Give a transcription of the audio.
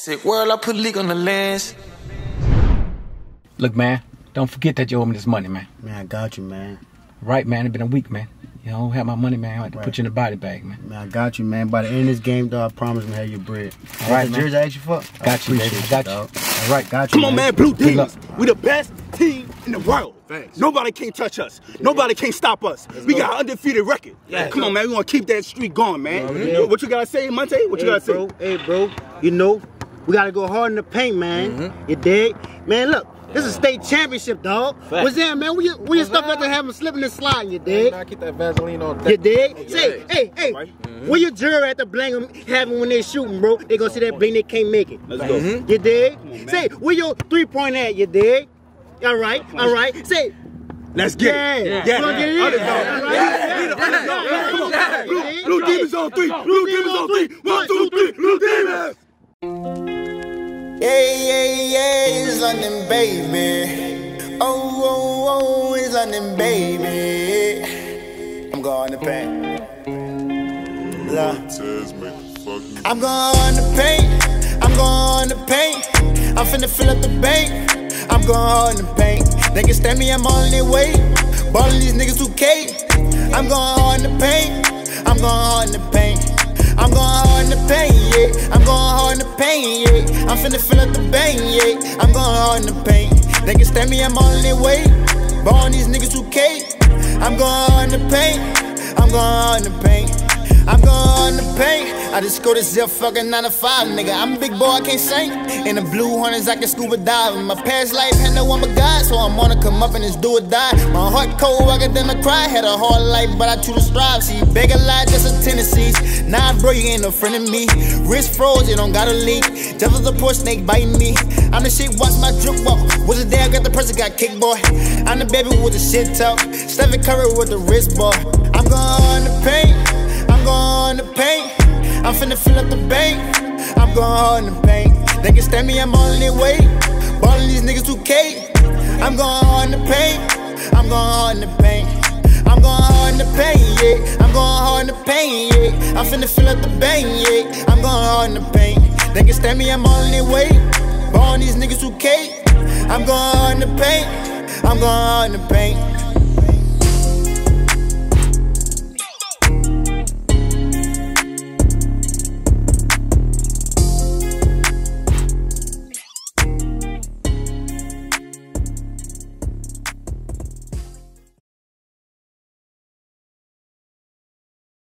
Sick world, I put leak on the lens. Look, man, don't forget that you owe me this money, man. Man, I got you, man. Right, man. It's been a week, man. You know don't have my money, man. I have to Right. put you in the body bag, man. Man, I got you, man. By the end of this game, though, I promise I'm have your bread. All right, the man. jersey I asked you for? I Got you, baby. appreciate Got you. dog. All right. Got you, Come on, man, Blue Good luck. Demons. We the best team in the world. Thanks. Nobody can touch us. Nobody can stop us. we got an undefeated record. Come on, man. We want to keep that streak going, man. Yeah. What you gotta say, Monte? What you gotta say? bro, hey, bro, you know, we gotta go hard in the paint, man. Mm-hmm. You dig? Man, look, this is a state championship, dog. What's that, man? We we your stuff got to have them slipping and sliding, you dig? I keep that Vaseline on You dig? Say, hey, hey, Right. where your jury at the bling them having when they shooting, bro? They gonna see that bling, they can't make it. Let's go. You dig? Say, where your three point at, you dig? All right, all right. Say, Let's get yeah, it. yeah. Gonna get it in. Underdog. All right. Yeah, yeah, underdog. Come. Yeah. Blue, Blue Demons on three. Blue Demons on three. One, two, three. Blue Demons. Yeah, yeah, yeah, it's London, baby. Oh, oh, oh, it's London, baby. I'm going to paint. I'm going to paint. I'm going to paint. I'm finna fill up the bank. I'm going to paint. They can stand me, I'm on their way. Ballin' these niggas 2K. I'm going to paint. I'm going to paint. I'm going the paint, yeah. I'm going hard in the paint, yeah. I'm finna fill up the bank, yeah. I'm going hard in the paint. They can stand me, I'm on their way. Ballin' these niggas 2K. I'm going hard in the paint. I'm going hard in the paint. I'm going to paint. I just go to zip fucking 9 to 5, nigga. I'm a big boy, I can't sing. In the blue hunters, I can scuba dive. In my past life, had no one but God, so I'm gonna come up and just do or die. My heart cold, I got them to cry. Had a hard life, but I choose to strive. See, beg a lie, just a tendencies. Nah, bro, you ain't no friend of me. Wrist froze, you don't gotta leak. Devil's a poor snake biting me. I'm the shit, watch my drip walk. Was it there? I got the person, got kick boy. I'm the baby with the shit talk. Stephen Curry with the wrist ball. I'm to paint. Going to paint. I'm finna fill up the bank. I'm going hard in the paint. They can stand me, I'm on their way. Ballin' these niggas 2K. I'm going hard in the paint. I'm going hard in the paint. I'm going hard in the paint, yeah. I'm going hard in the paint, yeah. I'm finna fill up the bank, yeah. I'm going hard in the paint. They can stand me, I'm on their way. Ballin' these niggas 2K. I'm going hard in the paint. I'm going hard in the paint.